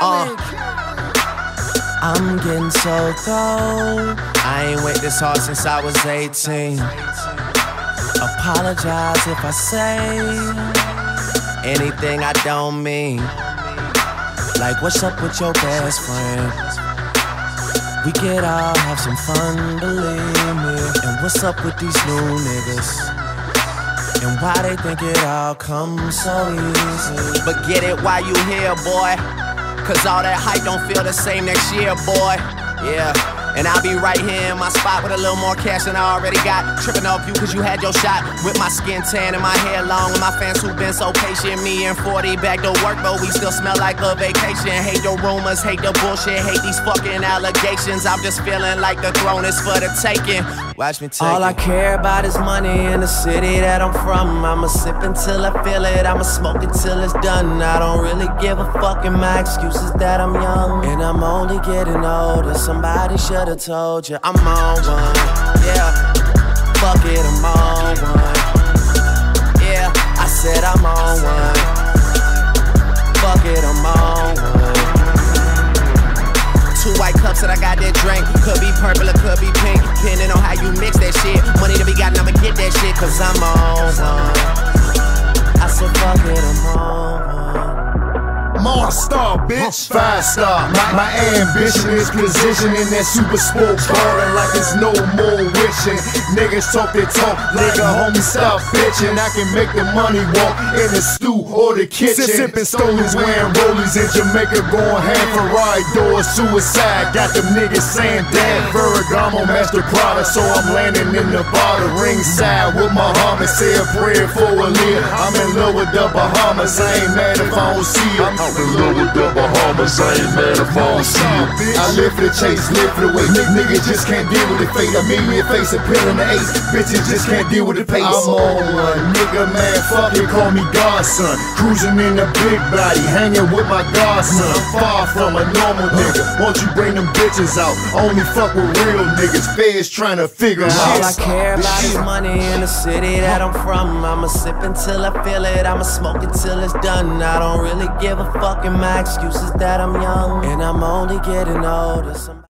Uh, getting so cold. I ain't went this hard since I was 18. Apologize if I say anything I don't mean. Like, what's up with your best friend? We could all have some fun, believe me. And what's up with these new niggas? And why they think it all comes so easy. But get it while you here, boy. Cause all that hype don't feel the same next year, boy. Yeah. And I'll be right here in my spot with a little more cash than I already got. Tripping off you cause you had your shot. With my skin tan and my hair long. And my fans who've been so patient. Me and 40 back to work, but we still smell like a vacation. Hate your rumors, hate the bullshit, hate these fucking allegations. I'm just feeling like the throne is for the taking. Watch me take All it. I care about is money in the city that I'm from. I'ma sip until I feel it. I'ma smoke it till it's done. I don't really give a fuck, and my excuse is that I'm young. And I'm only getting older. Somebody should've told you I'm on one. Yeah, fuck it, I'm on one. Yeah, I said I'm on one. Fuck it, I'm on one. Two white cups that I got that drink. Could be purple or could be pink. Depending on how you mix that shit. Money to be gotten, I'ma get that shit, cause I'm on one. I said, fuck it, I'm on one. Monstar, bitch. Five star. My, my ambition is position in that super sport ballin' like it's no more wishing. Niggas talk their talk, nigga, homie, stop bitching. I can make the money walk in the stew or the kitchen. Sippin' stolies, wearing rollies in Jamaica, going hand Ferrari doors, suicide. Got them niggas saying damn, Ferragamo, Master Prada, so I'm landing in Nevada, ringside with Muhammad. Say a prayer for a leader. I'm in love with the Bahamas. I ain't mad if I don't see you. I'm in love with the Bahamas. I ain't mad if I don't see you. I live for the chase, live for the wait. Niggas just can't deal with the fate. A million face a pill in the eight. Bitches just can't deal with the pace. I'm on one. Nigga, man, fuck it, call me godson. Cruising in the big body, hanging with my godson. Far from a normal nigga. Won't you bring them bitches out? Only fuck with real niggas. Feds trying to figure out. All I care about is money in the city that I'm from. I'ma sip until I feel it. I'ma smoke it till it's done. I don't really give a fuck, and my excuse is that I'm young. And I'm only getting older.